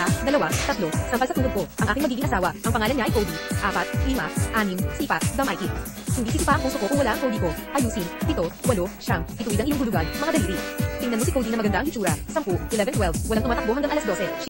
Isa, dalawa, tatlo, sampal sa tuhod ko. Ang aking magiging asawa, ang pangalan niya ay Cody. Apat, lima, anim, sipat, damay it. Hindi sisipa ang puso ko kung wala ang Cody ko. Ayusin, pito, walo, siyam, ituwid ang iyong hulugan, mga daliri. Tingnan mo si Cody na maganda ang hitsura. Sampu, 11, 12, walang tumatakbo hanggang alas 12.